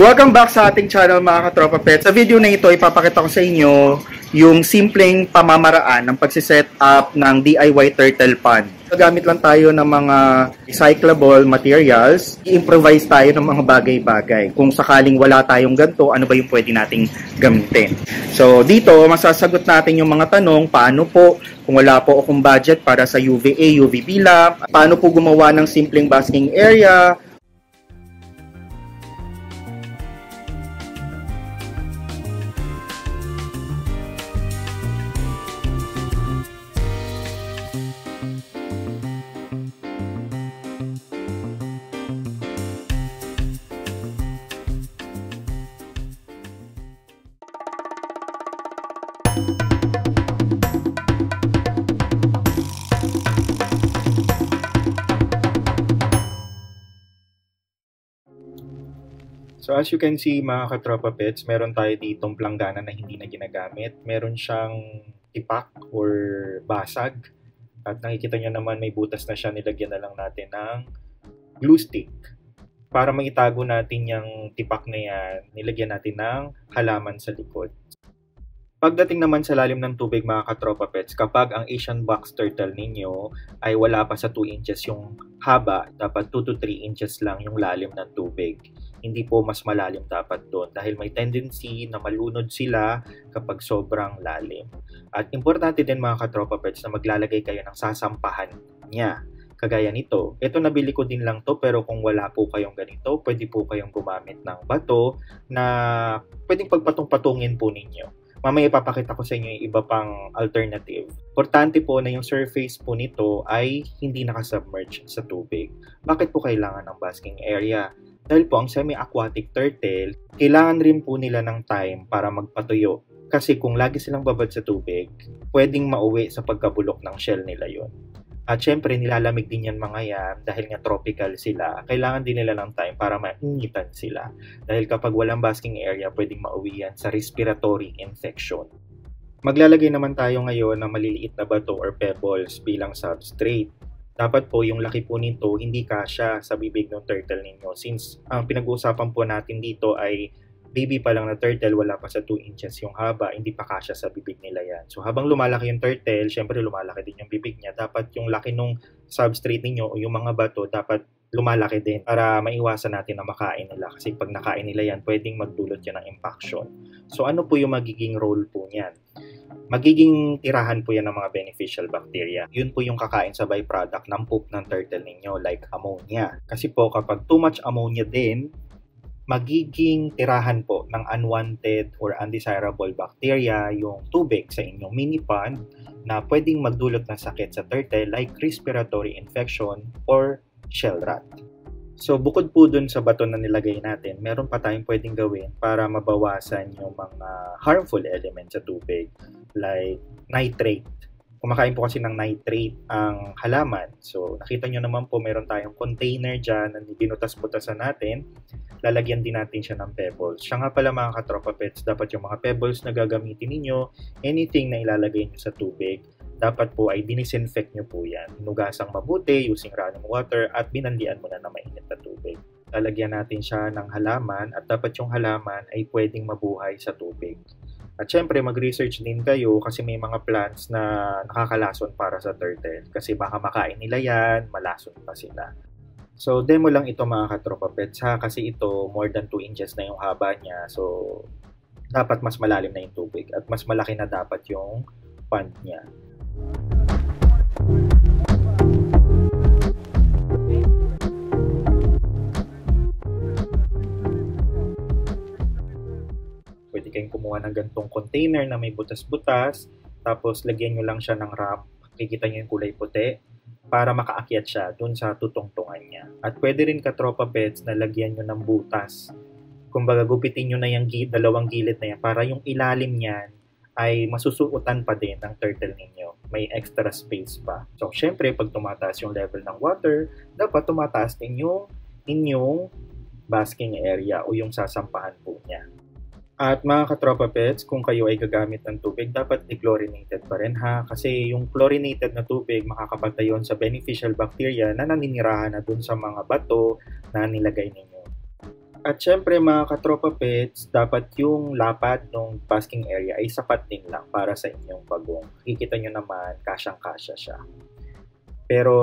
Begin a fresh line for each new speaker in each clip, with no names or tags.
Welcome back sa ating channel mga katropa pets. Sa video na ito, ipapakita ko sa inyo yung simpleng pamamaraan ng pagsiset up ng DIY turtle pond. Gagamit lang tayo ng mga recyclable materials, i-improvise tayo ng mga bagay-bagay. Kung sakaling wala tayong ganito, ano ba yung pwede nating gamitin? So dito, masasagot natin yung mga tanong, paano po kung wala po akong budget para sa UVA, UVB lamp, paano po gumawa ng simpleng basking area, So as you can see mga katropa pets, meron tayo ditong planggana na hindi na ginagamit. Meron siyang tipak or basag. At nakikita nyo naman may butas na siya, nilagyan na lang natin ng glue stick. Para maitago natin yung tipak na yan, nilagyan natin ng halaman sa likod. Pagdating naman sa lalim ng tubig mga katropa pets, kapag ang Asian box turtle ninyo ay wala pa sa 2 inches yung haba, dapat 2 to 3 inches lang yung lalim ng tubig. Hindi po mas malalim dapat doon dahil may tendency na malunod sila kapag sobrang lalim. At importante din mga katropa pets na maglalagay kayo ng sasampahan niya. Kagaya nito, ito nabili ko din lang to pero kung wala po kayong ganito, pwede po kayong gumamit ng bato na pwedeng pagpatong-patungin po ninyo Mamaya ipapakita ko sa inyo yung iba pang alternative. Importante po na yung surface po nito ay hindi nakasubmerge sa tubig. Bakit po kailangan ng basking area? Dahil po ang semi-aquatic turtle, kailangan rin po nila ng time para magpatuyo. Kasi kung lagi silang babad sa tubig, pwedeng mauwi sa pagkabulok ng shell nila yon. At syempre, nilalamig din yan mga yan dahil nga tropical sila. Kailangan din nila ng time para mainitan sila. Dahil kapag walang basking area, pwedeng mauwi yan sa respiratory infection. Maglalagay naman tayo ngayon ng maliliit na bato or pebbles bilang substrate. Dapat po yung laki po nito hindi kasya sa bibig ng turtle ninyo since ang pinag-uusapan po natin dito ay baby pa lang na turtle, wala pa sa 2 inches yung haba, hindi pa kasya sa bibig nila yan. So habang lumalaki yung turtle, syempre lumalaki din yung bibig niya. Dapat yung laki nung substrate ninyo o yung mga bato, dapat lumalaki din para maiwasan natin na makain nila. Kasi pag nakain nila yan, pwedeng magdulot yan ng impaction. So ano po yung magiging role po niyan? Magiging tirahan po yan ng mga beneficial bacteria. Yun po yung kakain sa byproduct ng poop ng turtle ninyo like ammonia. Kasi po kapag too much ammonia din, magiging tirahan po ng unwanted or undesirable bacteria yung tubig sa inyong mini pond na pwedeng magdulot ng sakit sa turtle like respiratory infection or shell rot. So bukod po dun sa bato na nilagay natin, meron pa tayong pwedeng gawin para mabawasan yung mga harmful elements sa tubig like nitrate kumakain po kasi ng nitrate ang halaman. So, nakita nyo naman po, meron tayong container dyan na binutas-butasan natin. Lalagyan din natin siya ng pebbles. Siya nga pala mga katropa pets, dapat yung mga pebbles na gagamitin ninyo, anything na ilalagay nyo sa tubig, dapat po ay dinisinfect nyo po yan. Hinugasang mabuti using running water at binandian mo na na mainit na tubig. Lalagyan natin siya ng halaman at dapat yung halaman ay pwedeng mabuhay sa tubig. At syempre, mag-research din kayo kasi may mga plants na nakakalason para sa turtle. Kasi baka makain nila yan, malason pa sila. So, demo lang ito mga katropa pets ha. Kasi ito, more than 2 inches na yung haba niya. So, dapat mas malalim na yung tubig. At mas malaki na dapat yung pond niya. Kumuha ng gantong container na may butas-butas, tapos lagyan nyo lang siya ng wrap, kikita nyo yung kulay puti, para makaakyat siya dun sa tutungtungan niya. At pwede rin katropa pets na lagyan nyo ng butas. Kumbaga, gupitin nyo na yung dalawang gilid na yan para yung ilalim niyan ay masusuotan pa din ng turtle ninyo. May extra space pa. So, syempre, pag tumataas yung level ng water, dapat tumataas din yung inyong basking area o yung sasampahan po niya. At mga katropa pets, kung kayo ay gagamit ng tubig, dapat i-chlorinated pa rin ha. Kasi yung chlorinated na tubig makakapatay yon sa beneficial bacteria na naninirahan na dun sa mga bato na nilagay ninyo. At syempre mga katropa pets, dapat yung lapad ng basking area ay sapat din lang para sa inyong bagong. Kikita nyo naman, kasyang-kasya siya. Pero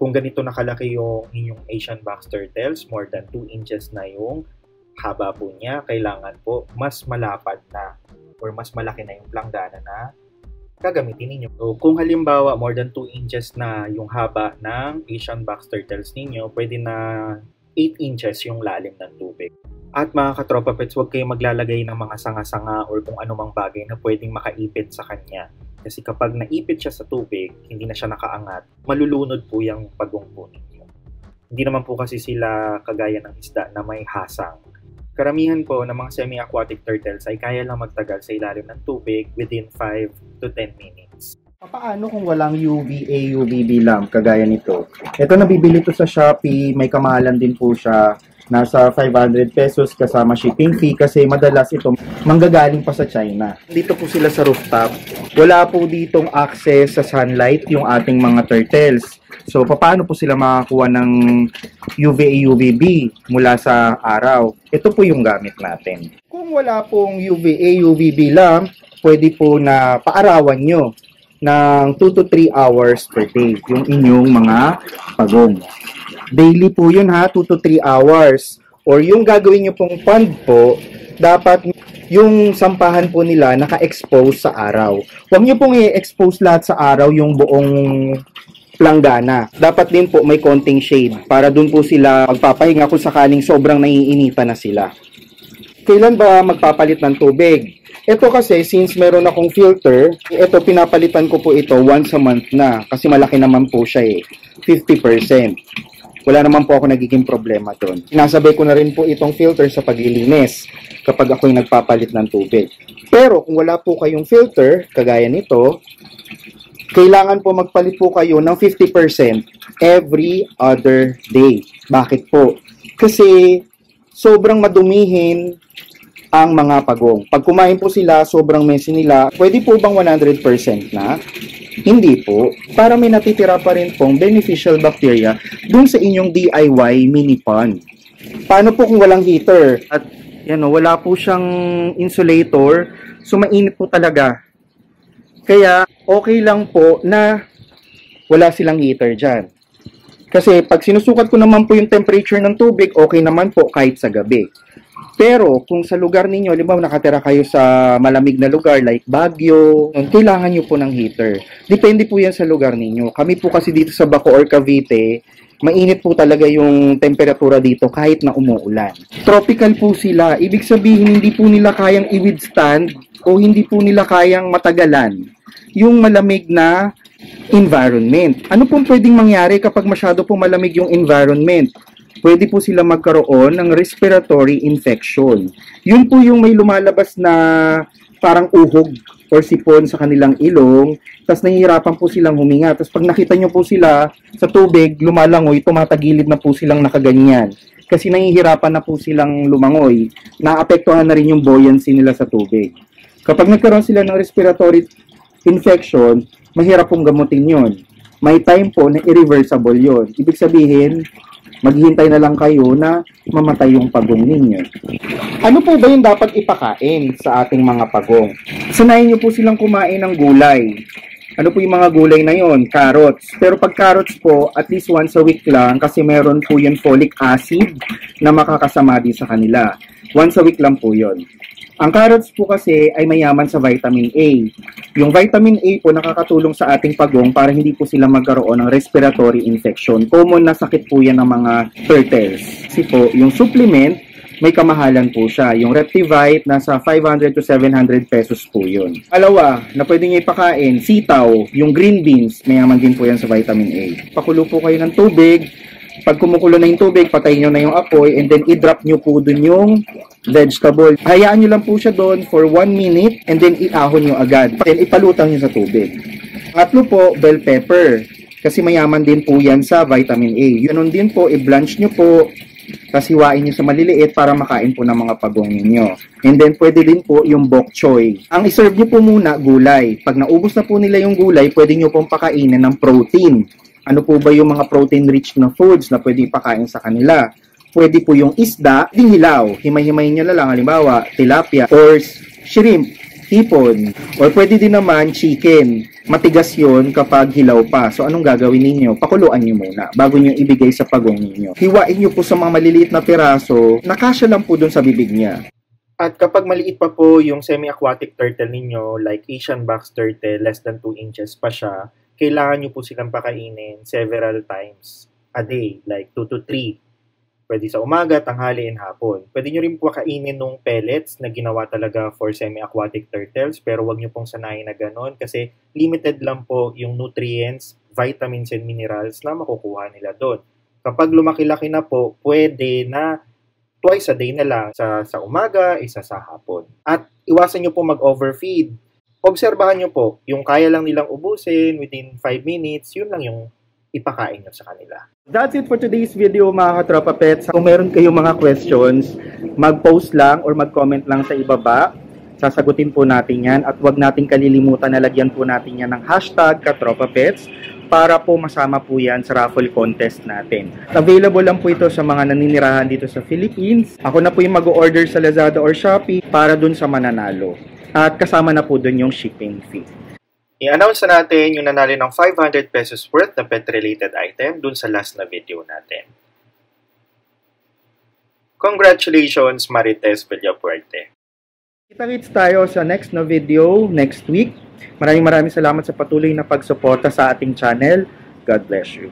kung ganito nakalaki yung inyong Asian box turtles, more than 2 inches na yung haba po niya, kailangan po mas malapad na or mas malaki na yung planggana na gagamitin ninyo. So, kung halimbawa more than 2 inches na yung haba ng Asian box turtles ninyo, pwede na 8 inches yung lalim ng tubig. At mga katropa pets, huwag kayong maglalagay ng mga sanga-sanga or kung anumang bagay na pwedeng makaipit sa kanya. Kasi kapag naipit siya sa tubig, hindi na siya nakaangat, malulunod po yung pagong po ninyo. Hindi naman po kasi sila kagaya ng isda na may hasang. Karamihan po ng mga semi-aquatic turtles ay kaya lang magtagal sa ilalim ng tubig within 5 to 10 minutes.
Paano kung walang UVA, UVB lamp kagaya nito? Ito nabibili to sa Shopee, may kamahalan din po siya. Nasa 500 pesos kasama shipping fee kasi madalas ito manggagaling pa sa China. Dito po sila sa rooftop. Wala po ditong access sa sunlight yung ating mga turtles. So, paano po sila makakuha ng UVA, UVB mula sa araw? Ito po yung gamit natin. Kung wala pong UVA, UVB lamp, pwede po na paarawan nyo ng 2 to 3 hours per day yung inyong mga pagong. Daily po yun ha, 2 to 3 hours. Or yung gagawin nyo pong pond po, dapat yung sampahan po nila naka-expose sa araw. Huwag nyo pong i-expose lahat sa araw yung buong planggana. Dapat din po may konting shade para dun po sila magpapahinga kung sakaling sobrang naiinita na sila. Kailan ba magpapalit ng tubig? Ito kasi, since meron akong filter, ito pinapalitan ko po ito once a month na. Kasi malaki naman po siya eh. 50%. Wala naman po ako nagiging problema doon. Sinasabay ko na rin po itong filter sa paglilinis kapag ako'y nagpapalit ng tubig. Pero kung wala po kayong filter, kagaya nito, kailangan po magpalit po kayo ng 50% every other day. Bakit po? Kasi sobrang madumihin ang mga pagong. Pag kumain po sila, sobrang messy nila, pwede po bang 100% na? Hindi po. Para may natitira pa rin pong beneficial bacteria dun sa inyong DIY mini pond. Paano po kung walang heater? At yan o, wala po siyang insulator, so mainit po talaga. Kaya okay lang po na wala silang heater dyan. Kasi pag sinusukat ko naman po yung temperature ng tubig, okay naman po kahit sa gabi. Pero kung sa lugar ninyo, limbawa nakatira kayo sa malamig na lugar like Baguio, kailangan nyo po ng heater. Depende po yan sa lugar ninyo. Kami po kasi dito sa Bacoor, Cavite, mainit po talaga yung temperatura dito kahit na umuulan. Tropical po sila. Ibig sabihin, hindi po nila kayang i-withstand o hindi po nila kayang matagalan yung malamig na environment. Ano pong pwedeng mangyari kapag masyado po malamig yung environment? Pwede po sila magkaroon ng respiratory infection. Yun po yung may lumalabas na parang uhog or sipon sa kanilang ilong, tapos nahihirapan po silang huminga. Tapos pag nakita nyo po sila sa tubig, lumalangoy, tumatagilid na po silang nakaganyan. Kasi nahihirapan na po silang lumangoy, naapektuhan na rin yung buoyancy nila sa tubig. Kapag nagkaroon sila ng respiratory infection, mahirap pong gamutin yon. May time po na irreversible yon. Ibig sabihin, maghihintay na lang kayo na mamatay yung pagong ninyo. Ano po ba yung dapat ipakain sa ating mga pagong? Sanayin nyo po silang kumain ng gulay. Ano po yung mga gulay na yon? Carrots. Pero pag carrots po, at least once a week lang kasi meron po yung folic acid na makakasama din sa kanila. Once a week lang po yon. Ang carrots po kasi ay mayaman sa vitamin A. Yung vitamin A po nakakatulong sa ating pagong para hindi po sila magkaroon ng respiratory infection. Common na sakit po yan ng mga turtles. Kasi po, yung supplement, may kamahalan po siya. Yung Reptivite, nasa 500 to 700 pesos po yun. Alawa, na pwede nyo ipakain, sitaw, yung green beans, mayaman din po yan sa vitamin A. Pakulo po kayo ng tubig, pag kumukulo na yung tubig, patayin nyo na yung apoy, and then i-drop nyo po dun yung vegetable. Hayaan nyo lang po siya doon for 1 minute, and then iahon nyo agad. Then ipalutang nyo sa tubig. Pangatlo po, bell pepper. Kasi mayaman din po yan sa vitamin A. Yun din po, i-blanch nyo po, tapos hiwain nyo sa maliliit para makain po ng mga pagong ninyo. And then, pwede din po yung bok choy. Ang iserve nyo po muna, gulay. Pag naubos na po nila yung gulay, pwede nyo pong pakainin ng protein ano po ba yung mga protein-rich na foods na pwede ipakain sa kanila. Pwede po yung isda, dinilaw. Himay-himay nyo na lang, halimbawa, tilapia or shrimp, hipon. Or pwede din naman chicken. Matigas yon kapag hilaw pa. So anong gagawin ninyo? Pakuluan nyo muna bago nyo ibigay sa pagong ninyo. Hiwain nyo po sa mga maliliit na piraso, nakasya lang po dun sa bibig niya.
At kapag maliit pa po yung semi-aquatic turtle ninyo, like Asian box turtle, less than 2 inches pa siya, kailangan nyo po silang pakainin several times a day, like 2 to 3. Pwede sa umaga, tanghali, and hapon. Pwede nyo rin po kainin nung pellets na ginawa talaga for semi-aquatic turtles, pero wag nyo pong sanayin na ganon kasi limited lang po yung nutrients, vitamins, and minerals na makukuha nila doon. Kapag lumaki-laki na po, pwede na twice a day na lang sa, sa umaga, isa sa hapon. At iwasan nyo po mag-overfeed. Obserbahan nyo po, yung kaya lang nilang ubusin within 5 minutes, yun lang yung ipakain nyo sa kanila.
That's it for today's video mga katropa pets. Kung meron kayong mga questions, mag-post lang or mag-comment lang sa ibaba. Sasagutin po natin yan at wag nating kalilimutan na lagyan po natin yan ng hashtag katropa pets para po masama po yan sa raffle contest natin. Available lang po ito sa mga naninirahan dito sa Philippines. Ako na po yung mag-order sa Lazada or Shopee para dun sa mananalo. At kasama na po dun yung shipping fee.
I-announce na natin yung nanalo ng 500 pesos worth na pet-related item dun sa last na video natin. Congratulations, Marites Villapuerte!
Kita-kits tayo sa next na video next week. Maraming maraming salamat sa patuloy na pagsuporta sa ating channel. God bless you.